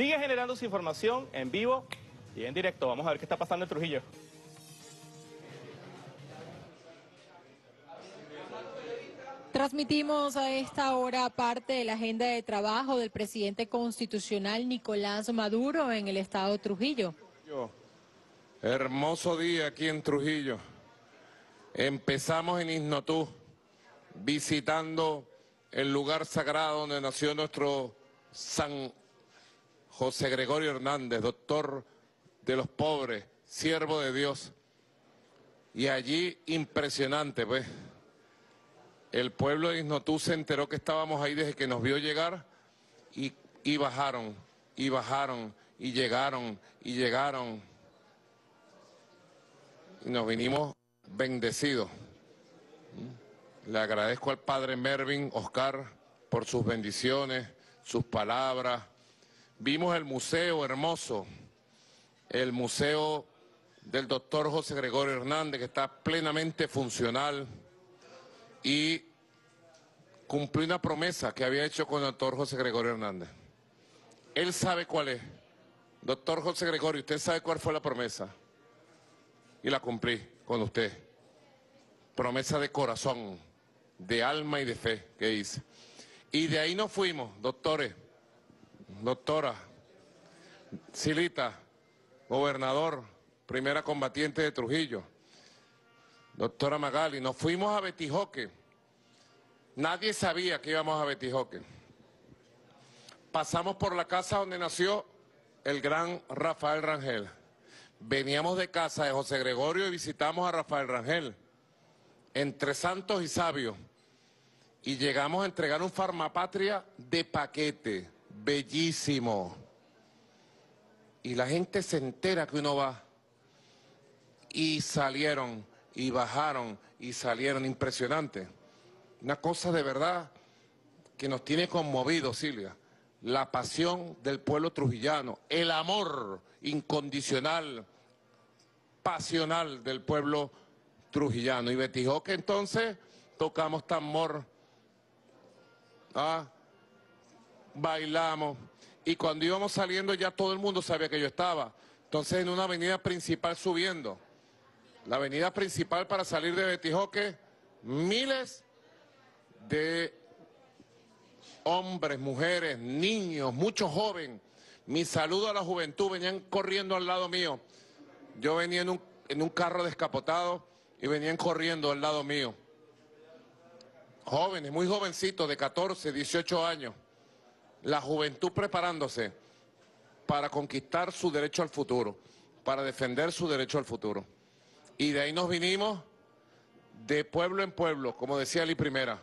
sigue generando su información en vivo y en directo. Vamos a ver qué está pasando en Trujillo. Transmitimos a esta hora parte de la agenda de trabajo del presidente constitucional Nicolás Maduro en el estado de Trujillo. Hermoso día aquí en Trujillo. Empezamos en Isnotú, visitando el lugar sagrado donde nació nuestro San José Gregorio Hernández, doctor de los pobres, siervo de Dios. Y allí impresionante, pues. El pueblo de Isnotú se enteró que estábamos ahí desde que nos vio llegar y, y bajaron, y bajaron, y llegaron, y llegaron. Y nos vinimos bendecidos. Le agradezco al padre Mervin, Oscar, por sus bendiciones, sus palabras. Vimos el museo hermoso, el museo del doctor José Gregorio Hernández, que está plenamente funcional y cumplí una promesa que había hecho con el doctor José Gregorio Hernández. Él sabe cuál es. Doctor José Gregorio, ¿usted sabe cuál fue la promesa? Y la cumplí con usted. Promesa de corazón, de alma y de fe que hice. Y de ahí nos fuimos, doctores, doctora, Silita, gobernador, primera combatiente de Trujillo, doctora Magali, nos fuimos a Betijoque Nadie sabía que íbamos a Betijoque. Pasamos por la casa donde nació el gran Rafael Rangel. Veníamos de casa de José Gregorio y visitamos a Rafael Rangel, entre santos y sabios. Y llegamos a entregar un farmapatria de paquete, bellísimo. Y la gente se entera que uno va. Y salieron, y bajaron, y salieron, impresionante. Una cosa de verdad que nos tiene conmovido, Silvia. La pasión del pueblo trujillano, el amor incondicional, pasional del pueblo trujillano. Y Betijoque entonces tocamos tambor, ¿ah? Bailamos. Y cuando íbamos saliendo ya todo el mundo sabía que yo estaba. Entonces en una avenida principal subiendo. La avenida principal para salir de Betijoque, miles de hombres, mujeres, niños, muchos jóvenes. Mi saludo a la juventud, venían corriendo al lado mío. Yo venía en un, en un carro descapotado y venían corriendo al lado mío. Jóvenes, muy jovencitos, de 14, 18 años. La juventud preparándose para conquistar su derecho al futuro, para defender su derecho al futuro. Y de ahí nos vinimos de pueblo en pueblo, como decía Li Primera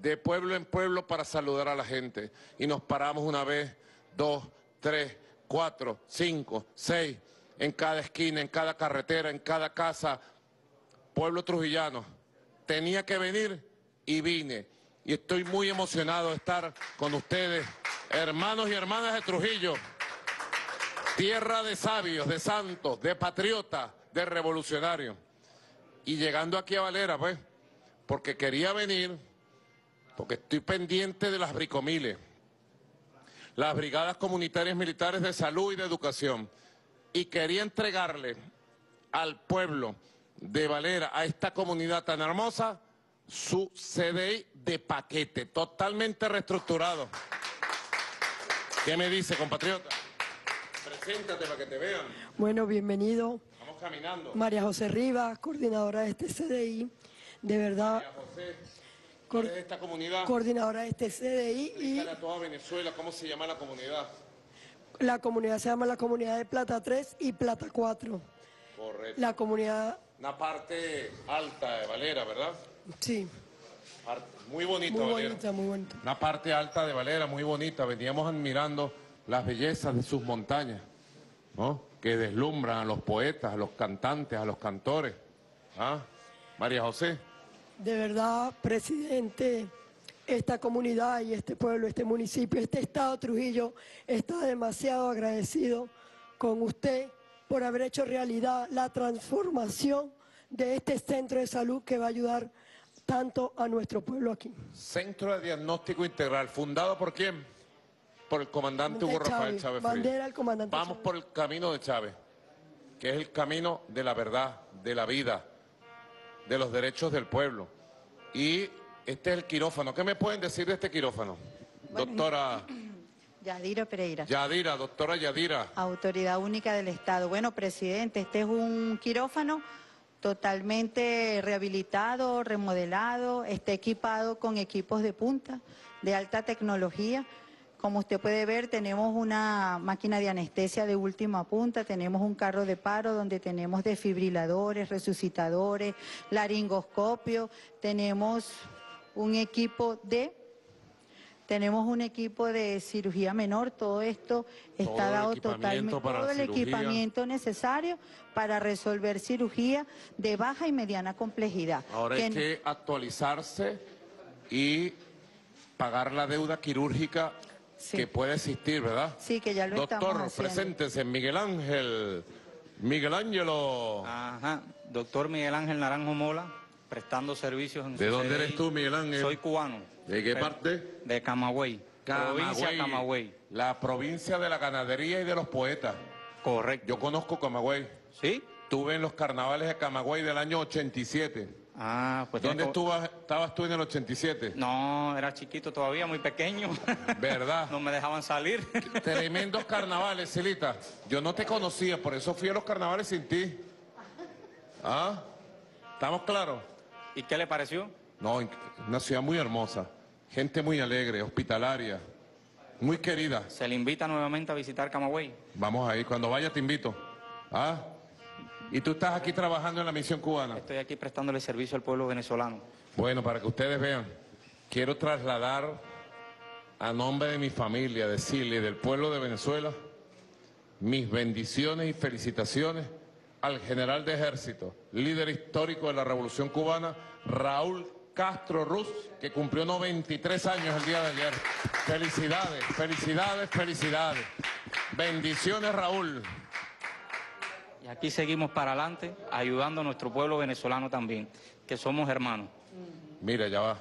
de pueblo en pueblo para saludar a la gente. Y nos paramos una vez, dos, tres, cuatro, cinco, seis, en cada esquina, en cada carretera, en cada casa. Pueblo trujillano. Tenía que venir y vine. Y estoy muy emocionado de estar con ustedes, hermanos y hermanas de Trujillo. Tierra de sabios, de santos, de patriotas, de revolucionarios. Y llegando aquí a Valera, pues, porque quería venir porque estoy pendiente de las bricomiles, las brigadas comunitarias militares de salud y de educación, y quería entregarle al pueblo de Valera, a esta comunidad tan hermosa, su CDI de paquete, totalmente reestructurado. ¿Qué me dice, compatriota? Preséntate para que te vean. Bueno, bienvenido. Vamos caminando. María José Rivas, coordinadora de este CDI. De verdad, María José. ¿Cuál es esta comunidad? coordinadora de este CDI y a toda Venezuela, ¿cómo se llama la comunidad? la comunidad se llama la comunidad de Plata 3 y Plata 4. Correcto. La comunidad, Una parte alta de Valera, ¿verdad? Sí, Muy bonita, muy Valera. bonita, muy bonita. Una parte alta de Valera, muy bonita. Veníamos admirando las bellezas de sus montañas, ¿no? Que deslumbran a los poetas, a los cantantes, a los cantores. ¿Ah? María José. De verdad, presidente, esta comunidad y este pueblo, este municipio, este estado Trujillo está demasiado agradecido con usted por haber hecho realidad la transformación de este centro de salud que va a ayudar tanto a nuestro pueblo aquí. Centro de Diagnóstico Integral, ¿fundado por quién? por el comandante Hugo Rafael Chávez, bandera del comandante Vamos Chávez. por el camino de Chávez, que es el camino de la verdad, de la vida, de los derechos del pueblo. Y este es el quirófano. ¿Qué me pueden decir de este quirófano? Doctora Yadira Pereira, Yadira, doctora Yadira. Autoridad Única del Estado. Bueno, presidente, este es un quirófano totalmente rehabilitado, remodelado, está equipado con equipos de punta, de alta tecnología. Como usted puede ver, tenemos una máquina de anestesia de última punta, tenemos un carro de paro donde tenemos desfibriladores, resucitadores, laringoscopio, tenemos un equipo de tenemos un equipo de cirugía menor, todo esto está dado totalmente, para todo el cirugía. equipamiento necesario para resolver cirugía de baja y mediana complejidad. Ahora Que- hay que actualizarse y pagar la deuda quirúrgica Sí. que puede existir, ¿verdad? Sí, que ya lo Doctor, estamos haciendo. preséntese, Miguel Ángel. Miguel Ángelo. Ajá, doctor Miguel Ángel Naranjo Mola, prestando servicios en ¿De su dónde CDI. eres tú, Miguel Ángel? Soy cubano. ¿De qué parte? De Camagüey. Provincia Camagüey. La provincia de la ganadería y de los poetas. Correcto. Yo conozco Camagüey. ¿Sí? Estuve en los carnavales de Camagüey del año 87. Ah, pues ¿Dónde estuvo- estabas tú en el 87? No, era chiquito todavía, muy pequeño. ¿Verdad? no me dejaban salir. Tremendos carnavales, Silita. Yo no te conocía, por eso fui a los carnavales sin ti. ¿Ah? ¿Estamos claros? ¿Y qué le pareció? No, una ciudad muy hermosa. Gente muy alegre, hospitalaria, muy querida. Se le invita nuevamente a visitar Camagüey. Vamos ahí, cuando vaya te invito. ¿Ah? Y tú estás aquí trabajando en la misión cubana. Estoy aquí prestándole servicio al pueblo venezolano. Bueno, para que ustedes vean, quiero trasladar a nombre de mi familia, de Chile y del pueblo de Venezuela, mis bendiciones y felicitaciones al general de ejército, líder histórico de la Revolución Cubana, Raúl Castro Ruz, que cumplió 93 años el día de ayer. Felicidades, felicidades, felicidades. Bendiciones, Raúl. Y aquí seguimos para adelante, ayudando a nuestro pueblo venezolano también, que somos hermanos. Mira, ya va.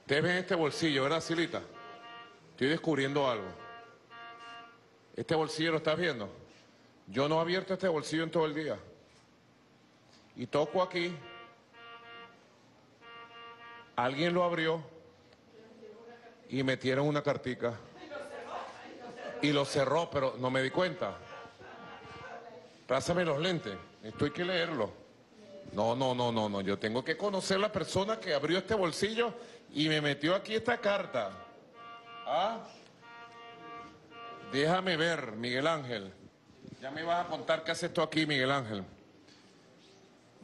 Ustedes ven este bolsillo, ¿verdad, Silita? Estoy descubriendo algo. Este bolsillo lo estás viendo. Yo no he abierto este bolsillo en todo el día. Y toco aquí. Alguien lo abrió y metieron una cartica. Y lo cerró, pero no me di cuenta. Pásame los lentes. Esto hay que leerlo. No, no, no, no, no. Yo tengo que conocer la persona que abrió este bolsillo y me metió aquí esta carta. ¿Ah? Déjame ver, Miguel Ángel. Ya me vas a contar qué haces esto aquí, Miguel Ángel.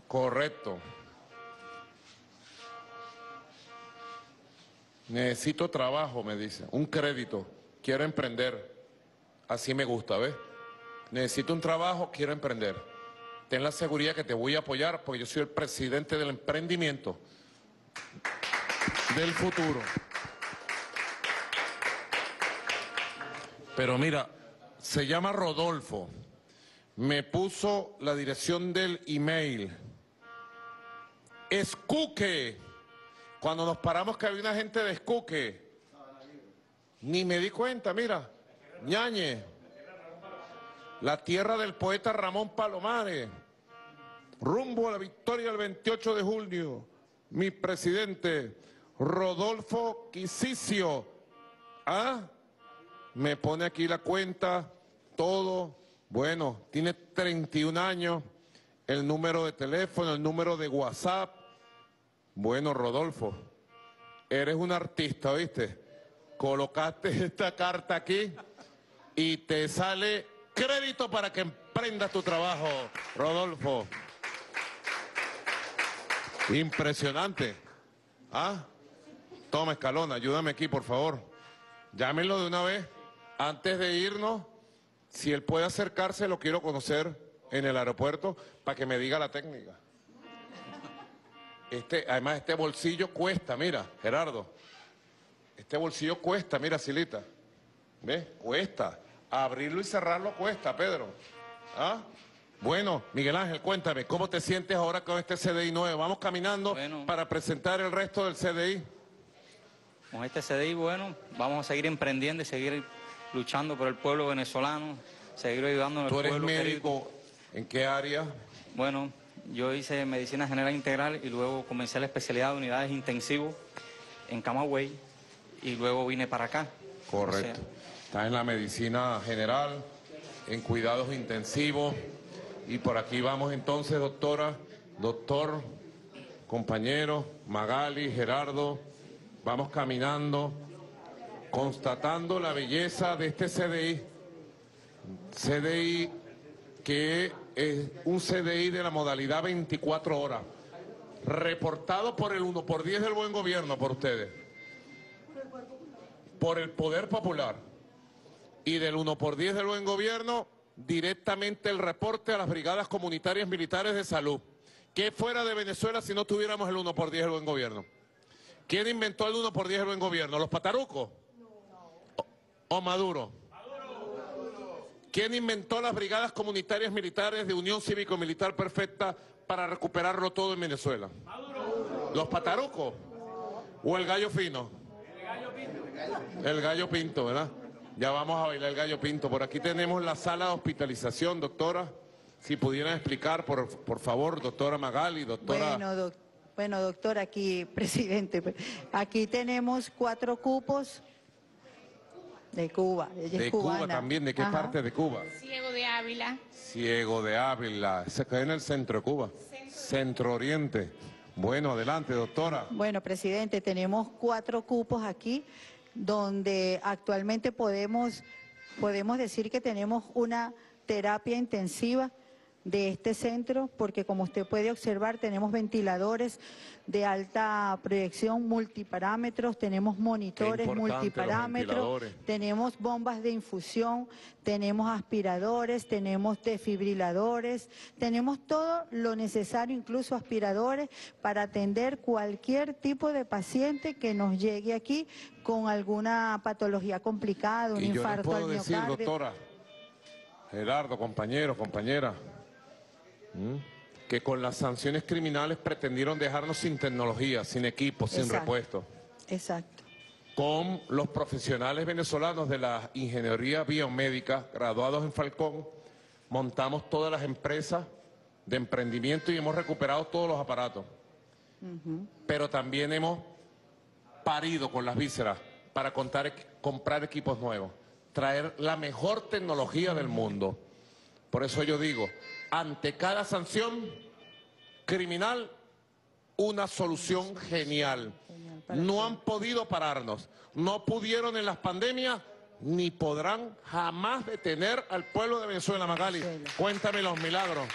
Correcto. Necesito trabajo, me dice. Un crédito. Quiero emprender. Así me gusta, ¿ves? Necesito un trabajo, quiero emprender. Ten la seguridad que te voy a apoyar porque yo soy el presidente del emprendimiento del futuro. Pero mira, se llama Rodolfo. Me puso la dirección del email. Escuque. Cuando nos paramos que había una gente de Escuque. Ni me di cuenta, mira. Ñañe. La tierra del poeta Ramón Palomares. Rumbo a la victoria el 28 de junio. Mi presidente, Rodolfo Quisicio. ¿Ah? Me pone aquí la cuenta, todo. Bueno, tiene 31 años. El número de teléfono, el número de WhatsApp. Bueno, Rodolfo, eres un artista, ¿viste? Colocaste esta carta aquí y te sale crédito para que emprendas tu trabajo, Rodolfo. Impresionante. ¿Ah? Toma, Escalón, ayúdame aquí, por favor. Llámenlo de una vez. Antes de irnos, si él puede acercarse, lo quiero conocer en el aeropuerto para que me diga la técnica. Este, además, este bolsillo cuesta, mira, Gerardo. Este bolsillo cuesta, mira, Silita. ¿Ves? Cuesta. Abrirlo y cerrarlo cuesta, Pedro. ¿Ah? Bueno, Miguel Ángel, cuéntame, ¿cómo te sientes ahora con este CDI nuevo? Vamos caminando Bueno. para presentar el resto del CDI. Con este CDI, bueno, vamos a seguir emprendiendo y seguir luchando por el pueblo venezolano, seguir ayudando al ¿Tú eres pueblo querido. médico en qué área? Bueno, yo hice medicina general integral y luego comencé la especialidad de unidades intensivos en Camagüey y luego vine para acá. Correcto. O sea, Estás en la medicina general, en cuidados intensivos. Y por aquí vamos entonces, doctora, doctor, compañero, Magali, Gerardo. Vamos caminando, constatando la belleza de este CDI. CDI que es un CDI de la modalidad 24 horas. Reportado por el 1 por 10 del buen gobierno, por ustedes por el poder popular y del 1 por 10 del buen gobierno, directamente el reporte a las brigadas comunitarias militares de salud. ¿Qué fuera de Venezuela si no tuviéramos el 1 por 10 del buen gobierno? ¿Quién inventó el 1 por 10 del buen gobierno? ¿Los patarucos? ¿O, o Maduro? ¿Quién inventó las brigadas comunitarias militares de Unión Cívico-Militar Perfecta para recuperarlo todo en Venezuela? ¿Los patarucos? ¿O el gallo fino? El gallo pinto, ¿verdad? Ya vamos a bailar el gallo pinto. Por aquí tenemos la sala de hospitalización, doctora. Si pudieran explicar, por, por favor, doctora Magali, doctora... Bueno, doc- bueno, doctor, aquí, presidente, pues, aquí tenemos cuatro cupos de Cuba. Ella es de Cuba también, ¿de qué Ajá. parte de Cuba? Ciego de Ávila. Ciego de Ávila, se cae en el centro de Cuba. Centro Oriente. Bueno, adelante, doctora. Bueno, presidente, tenemos cuatro cupos aquí donde actualmente podemos, podemos decir que tenemos una terapia intensiva de este centro, porque como usted puede observar, tenemos ventiladores de alta proyección multiparámetros, tenemos monitores multiparámetros, tenemos bombas de infusión, tenemos aspiradores, tenemos desfibriladores, tenemos todo lo necesario, incluso aspiradores, para atender cualquier tipo de paciente que nos llegue aquí con alguna patología complicada, un Y yo les infarto puedo al decir, miocardio. doctora, Gerardo, compañero, compañera, ¿m? que con las sanciones criminales pretendieron dejarnos sin tecnología, sin equipo, sin Exacto. repuesto. Exacto. Con los profesionales venezolanos de la ingeniería biomédica, graduados en Falcón, montamos todas las empresas de emprendimiento y hemos recuperado todos los aparatos. Pero también hemos parido con las vísceras para contar, comprar equipos nuevos, traer la mejor tecnología del mundo. Por eso yo digo, ante cada sanción criminal, una solución genial. No han podido pararnos, no pudieron en las pandemias, ni podrán jamás detener al pueblo de Venezuela, Magali. Cuéntame los milagros.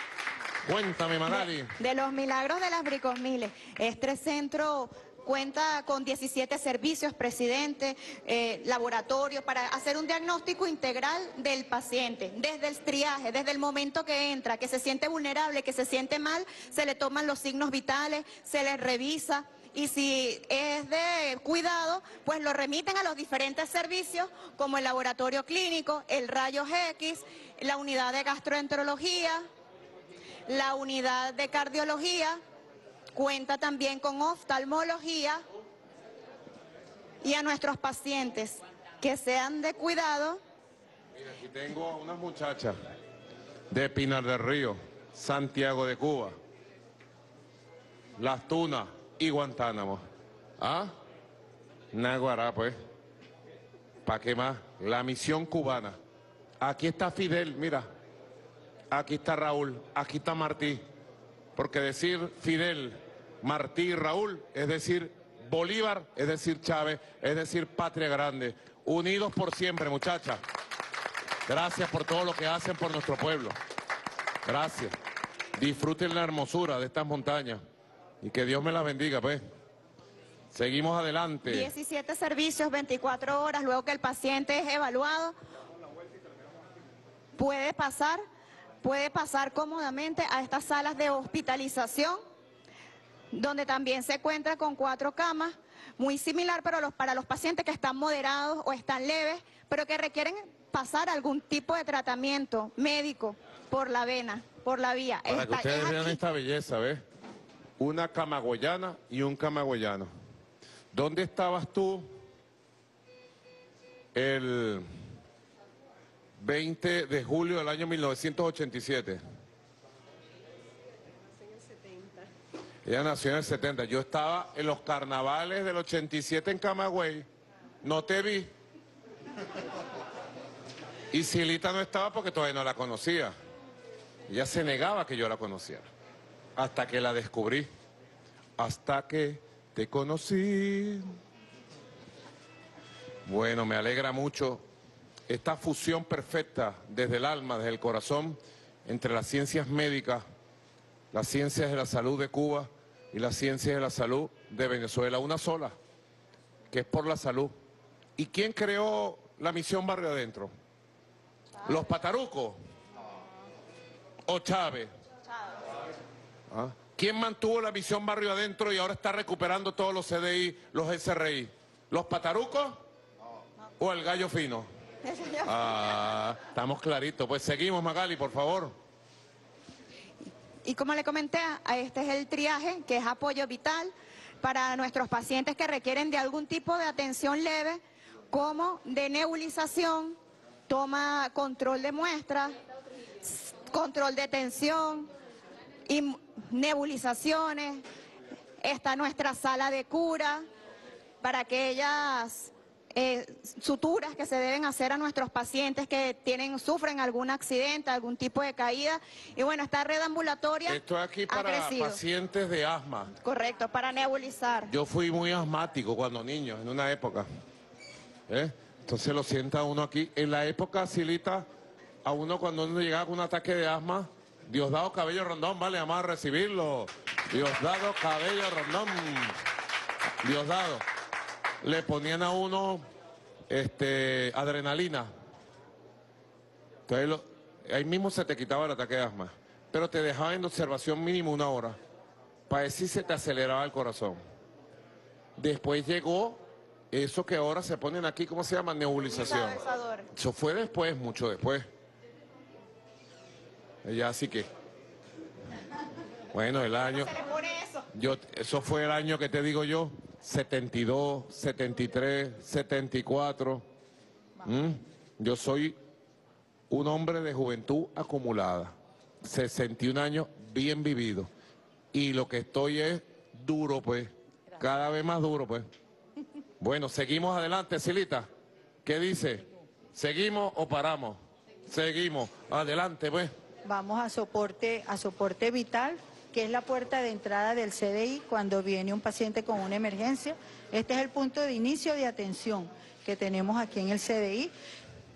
Cuéntame, Magali. De los milagros de las Bricosmiles. Este centro cuenta con 17 servicios, presidente, eh, laboratorios, para hacer un diagnóstico integral del paciente, desde el triaje, desde el momento que entra, que se siente vulnerable, que se siente mal, se le toman los signos vitales, se le revisa. Y si es de cuidado, pues lo remiten a los diferentes servicios, como el laboratorio clínico, el rayos X, la unidad de gastroenterología, la unidad de cardiología cuenta también con oftalmología y a nuestros pacientes que sean de cuidado, Mira, aquí tengo a unas muchachas de Pinar del Río, Santiago de Cuba, Las Tunas y Guantánamo. ¿Ah? Naguará, pues. ¿Para qué más? La misión cubana. Aquí está Fidel, mira. Aquí está Raúl, aquí está Martí. Porque decir Fidel, Martí Raúl es decir Bolívar, es decir Chávez, es decir Patria Grande. Unidos por siempre, muchachas. Gracias por todo lo que hacen por nuestro pueblo. Gracias. Disfruten la hermosura de estas montañas. Y que Dios me las bendiga, pues. Seguimos adelante. 17 servicios, 24 horas, luego que el paciente es evaluado, puede pasar, puede pasar cómodamente a estas salas de hospitalización, donde también se cuenta con cuatro camas, muy similar pero los, para los pacientes que están moderados o están leves, pero que requieren pasar algún tipo de tratamiento médico por la vena, por la vía. Para que ustedes es vean aquí. esta belleza, ¿ves? Una camagüeyana y un camagüeyano. ¿Dónde estabas tú el 20 de julio del año 1987. Ella nació en el 70. Yo estaba en los carnavales del 87 en Camagüey. No te vi. Y Silita no estaba porque todavía no la conocía. Ella se negaba que yo la conociera. Hasta que la descubrí. Hasta que te conocí. Bueno, me alegra mucho esta fusión perfecta desde el alma, desde el corazón, entre las ciencias médicas, las ciencias de la salud de Cuba y las ciencias de la salud de Venezuela. Una sola, que es por la salud. ¿Y quién creó la misión Barrio Adentro? ¿Los Patarucos? ¿O Chávez? ¿Ah? ¿Quién mantuvo la misión Barrio Adentro y ahora está recuperando todos los CDI, los SRI? ¿Los Patarucos? ¿O el Gallo Fino? Ah, estamos claritos. Pues seguimos, Magali, por favor. Y como le comenté, este es el triaje, que es apoyo vital para nuestros pacientes que requieren de algún tipo de atención leve, como de nebulización, toma control de muestras, control de tensión, y nebulizaciones. Está nuestra sala de cura para aquellas eh, suturas que se deben hacer a nuestros pacientes que tienen, sufren algún accidente, algún tipo de caída. Y bueno, esta red ambulatoria Esto es aquí para pacientes de asma. Correcto, para nebulizar. Yo fui muy asmático cuando niño, en una época. ¿Eh? Entonces lo sienta uno aquí. En la época, Silita, a uno cuando uno llegaba con un ataque de asma, Diosdado Cabello Rondón, vale, vamos a recibirlo. Diosdado Cabello Rondón. Diosdado. Le ponían a uno este, adrenalina. Entonces lo- ahí mismo se te quitaba el ataque de asma. Pero te dejaba en observación mínimo una hora. Para decir se te aceleraba el corazón. Después llegó eso que ahora se ponen aquí, ¿cómo se llama? Nebulización. Eso fue después, mucho después. Ya así que. Bueno, el año. Yo, eso fue el año que te digo yo, 72, 73, 74. ¿Mm? Yo soy un hombre de juventud acumulada, 61 años bien vivido. Y lo que estoy es duro, pues, cada vez más duro, pues. Bueno, seguimos adelante, Silita. ¿Qué dice? ¿Seguimos o paramos? Seguimos. Adelante, pues. Vamos a soporte, a soporte vital, que es la puerta de entrada del CDI cuando viene un paciente con una emergencia. Este es el punto de inicio de atención que tenemos aquí en el CDI.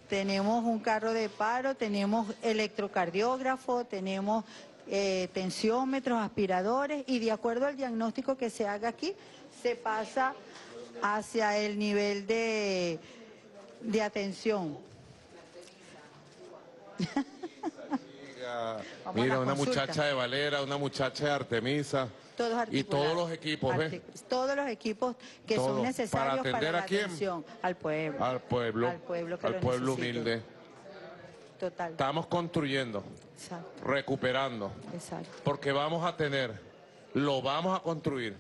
Tenemos un carro de paro, tenemos electrocardiógrafo, tenemos eh, tensiómetros, aspiradores y de acuerdo al diagnóstico que se haga aquí, se pasa hacia el nivel de, de atención. Vamos Mira, una consulta. muchacha de Valera, una muchacha de Artemisa. Todos y todos los equipos, Todos los equipos que Todos. son necesarios ¿Para para, atender la a quién? atención al pueblo. Al pueblo. Al pueblo que al lo pueblo necesite. humilde. Total. Estamos construyendo, Exacto, recuperando, exacto. porque vamos a tener, lo vamos a construir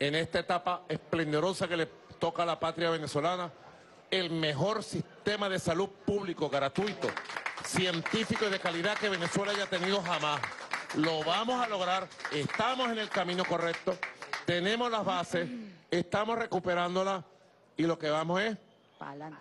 en esta etapa esplendorosa que le toca a la patria venezolana, el mejor sistema de salud público gratuito, científico y de calidad que Venezuela haya tenido jamás. Lo vamos a lograr, estamos en el camino correcto, tenemos las bases, estamos recuperándolas y lo que vamos es adelante.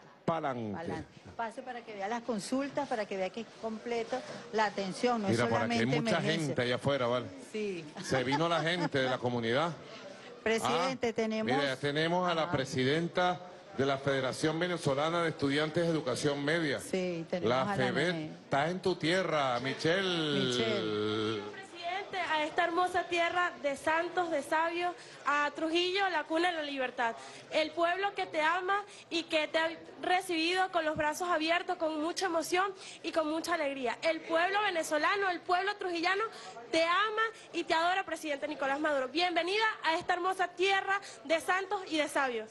Pase para que vea las consultas, para que vea que es completo la atención, no Mira, es por aquí hay solamente mucha emergencia. gente allá afuera, ¿vale? Sí. Se vino la gente de la comunidad. Presidente, Ah, tenemos... Mira, tenemos a la presidenta de la Federación Venezolana de Estudiantes de Educación Media. Sí, tenemos La a la FEBET. Estás en tu tierra, Michelle. Michelle. Presidente, a esta hermosa tierra de santos, de sabios, a Trujillo, la cuna de la libertad. El pueblo que te ama y que te ha recibido con los brazos abiertos, con mucha emoción y con mucha alegría. El pueblo venezolano, el pueblo trujillano te ama y te adora, presidente Nicolás Maduro. Bienvenida a esta hermosa tierra de santos y de sabios.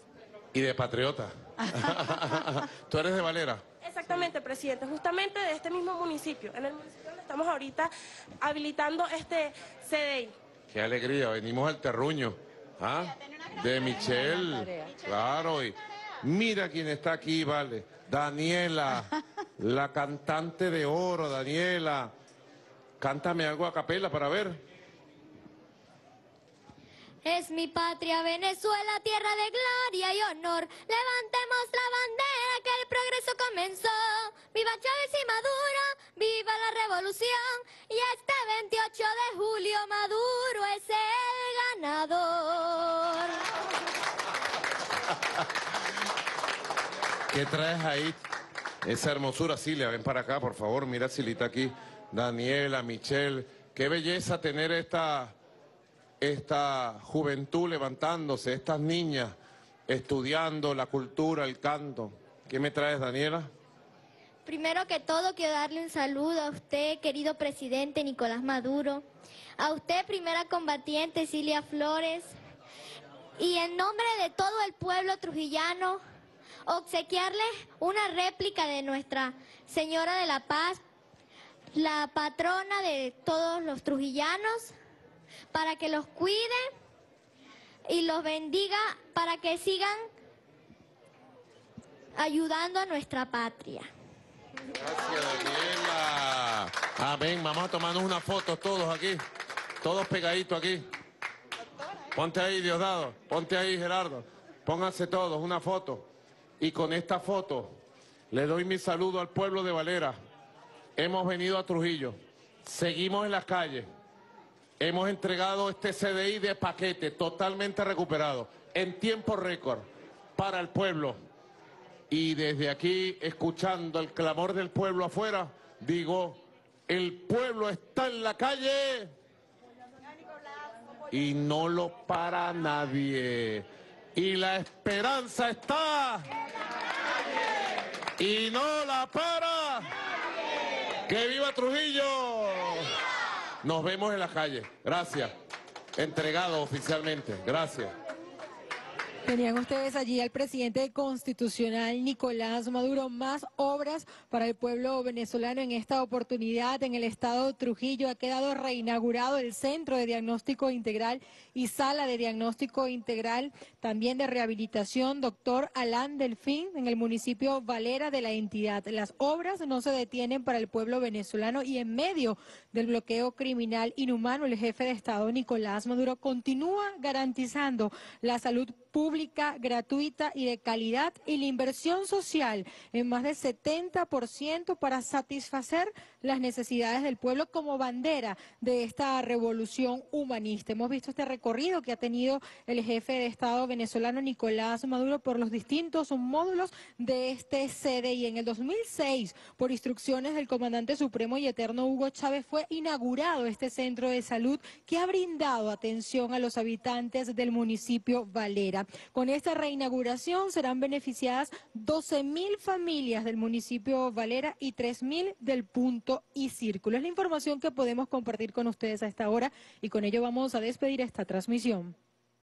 Y de patriota. Tú eres de Valera. Exactamente, presidente. Justamente de este mismo municipio, en el municipio donde estamos ahorita habilitando este CDI. Qué alegría, venimos al terruño. ¿Ah? De Michelle. Claro, y, Mira quién está aquí, vale. Daniela, la cantante de oro, Daniela. Cántame algo a capela para ver. Es mi patria Venezuela, tierra de gloria y honor. Levantemos la bandera que el progreso comenzó. Viva Chávez y Maduro, viva la revolución. Y este 28 de julio Maduro es el ganador. ¿Qué traes ahí? Esa hermosura, Cilia, ven para acá, por favor. Mira, Silita aquí. Daniela, Michelle. Qué belleza tener esta esta juventud levantándose, estas niñas estudiando la cultura, el canto. ¿Qué me traes, Daniela? Primero que todo, quiero darle un saludo a usted, querido presidente Nicolás Maduro, a usted, primera combatiente Cilia Flores, y en nombre de todo el pueblo trujillano, obsequiarle una réplica de Nuestra Señora de la Paz, la patrona de todos los trujillanos, para que los cuide y los bendiga para que sigan ayudando a nuestra patria. Gracias, Daniela. Amén. Vamos a tomarnos una foto todos aquí. Todos pegaditos aquí. Ponte ahí, Diosdado. Ponte ahí, Gerardo. Pónganse todos una foto. Y con esta foto le doy mi saludo al pueblo de Valera. Hemos venido a Trujillo. Seguimos en las calles. Hemos entregado este CDI de paquete totalmente recuperado en tiempo récord para el pueblo. Y desde aquí, escuchando el clamor del pueblo afuera, digo, el pueblo está en la calle y no lo para nadie. Y la esperanza está y no la para. ¡Que viva Trujillo! Nos vemos en la calle. Gracias. Entregado oficialmente. Gracias. Tenían ustedes allí al presidente constitucional Nicolás Maduro más obras para el pueblo venezolano en esta oportunidad en el estado Trujillo. Ha quedado reinaugurado el Centro de Diagnóstico Integral y Sala de Diagnóstico Integral, también de rehabilitación, doctor Alán Delfín, en el municipio Valera de la entidad. Las obras no se detienen para el pueblo venezolano y en medio del bloqueo criminal inhumano, el jefe de Estado Nicolás Maduro continúa garantizando la salud pública, gratuita y de calidad y la inversión social en más del 70% para satisfacer las necesidades del pueblo como bandera de esta revolución humanista. Hemos visto este recorrido que ha tenido el jefe de Estado venezolano Nicolás Maduro por los distintos módulos de este y en el 2006, por instrucciones del comandante supremo y eterno Hugo Chávez, fue inaugurado este centro de salud que ha brindado atención a los habitantes del municipio Valera. Con esta reinauguración serán beneficiadas 12 mil familias del municipio Valera y 3 mil del punto y círculo. Es la información que podemos compartir con ustedes a esta hora y con ello vamos a despedir esta transmisión.